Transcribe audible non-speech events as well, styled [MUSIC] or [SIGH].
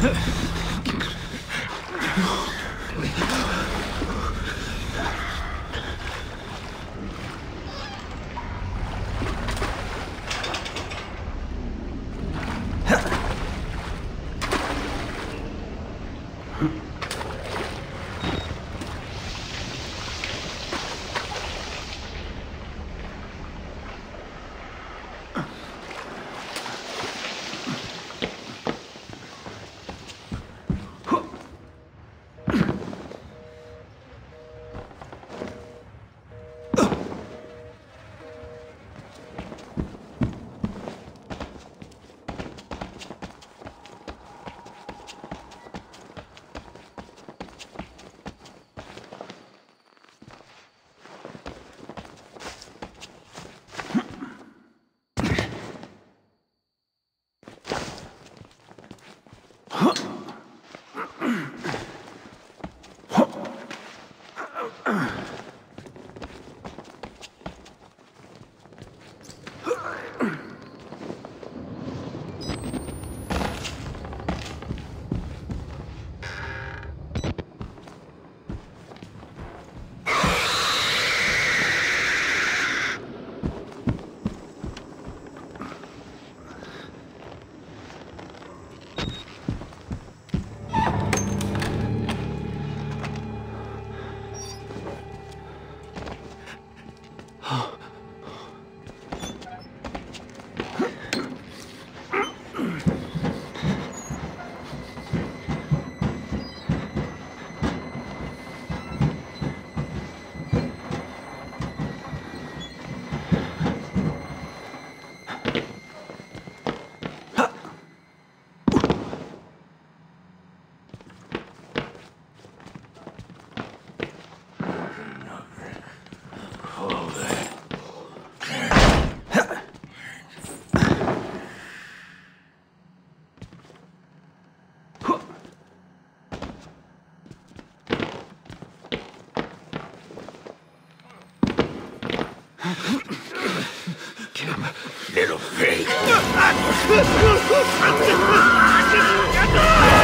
Ha ha ha. Huh? [GASPS] Oh, Come, little pig. [LAUGHS]